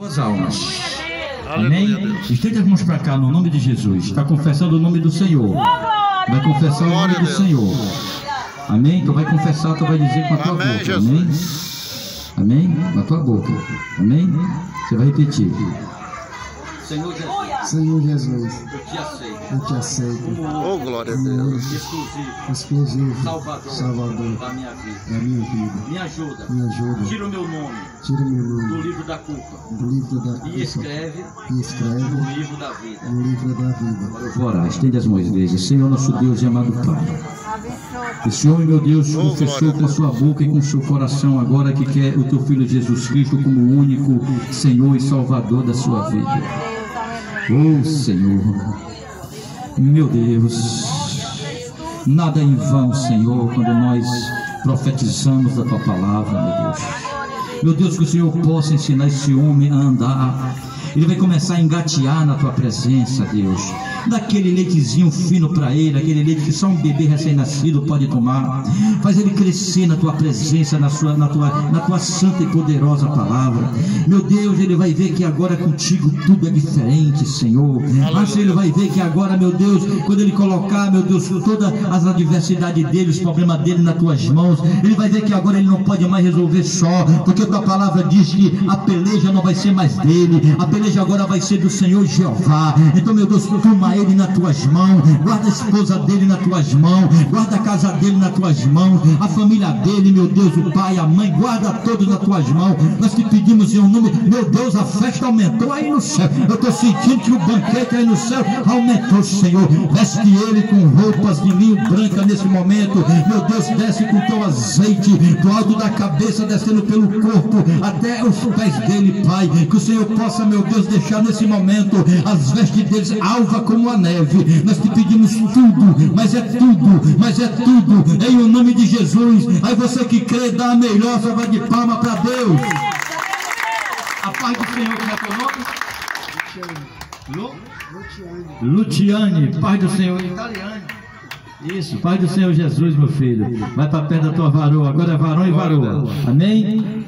Duas almas. Amém? Estende as mãos para cá no nome de Jesus. Está confessando o nome do Senhor. Vai confessar o nome do Senhor. Amém? Tu vai confessar, tu vai dizer com a tua Amém, boca. Amém? Amém? Com a tua boca. Amém? Você vai repetir. Senhor Jesus, Senhor Jesus, eu te aceito eu te aceito Oh, glória a Deus. exclusivo, exclusivo Salvador, Salvador da minha vida. da minha vida. Me ajuda. Me ajuda, Tira o meu nome tira meu do nome livro da culpa do livro da e culpa escreve e no escreve livro da vida. no livro da vida. Orar. Estende as mãos, igreja. Senhor, nosso Deus e amado Pai. Esse homem, meu Deus, confessou com a sua boca e com o seu coração agora que quer o teu filho Jesus Cristo como o único Senhor e Salvador da sua vida. Oh, Senhor. Meu Deus. Nada em vão, Senhor, quando nós profetizamos da tua palavra, meu Deus. Meu Deus, que o Senhor possa ensinar esse homem a andar. Ele vai começar a engatear na tua presença, Deus. Daquele leitezinho fino para ele, aquele leite que só um bebê recém-nascido pode tomar. Faz ele crescer na tua presença, na, sua, na, tua, na tua santa e poderosa palavra. Meu Deus, ele vai ver que agora contigo tudo é diferente, Senhor. Mas ele vai ver que agora, meu Deus, quando ele colocar, meu Deus, todas as adversidades dele, os problemas dele nas tuas mãos, ele vai ver que agora ele não pode mais resolver só, porque a tua palavra diz que a peleja não vai ser mais dele, a peleja agora vai ser do Senhor Jeová. Então, meu Deus, toma ele nas tuas mãos, guarda a esposa dele nas tuas mãos, guarda a casa dele nas tuas mãos, a família dele, meu Deus, o pai, a mãe, guarda todos nas tuas mãos. Nós te pedimos em um nome, meu Deus, a festa aumentou aí no céu. Eu estou sentindo que o banquete aí no céu aumentou, Senhor. Veste ele com roupas de linho branca nesse momento. Meu Deus, desce com teu azeite do alto da cabeça, descendo pelo corpo até os pés dele, Pai. Que o Senhor possa, meu Deus, deixar nesse momento as vestes deles alva como a neve. Nós te pedimos tudo, mas é tudo, mas é tudo, em o nome de Jesus. Aí você que crê, dá a melhor salva de palma para Deus. A paz do Senhor, como é teu nome? Lu? Luciane, paz do Senhor, italiane. Isso, paz do Senhor Jesus, meu filho. Vai para perto da tua varoa. Agora é varão e varoa. Amém?